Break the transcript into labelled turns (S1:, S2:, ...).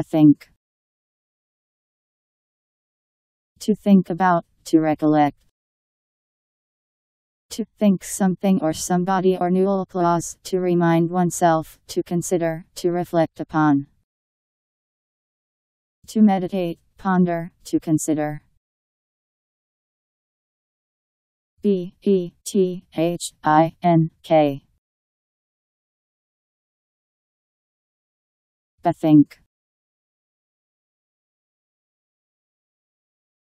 S1: think. To think about, to recollect. To think something or somebody or plus clause, to remind oneself, to consider, to reflect upon. To meditate, ponder, to consider. B E T H I N K. Bethink.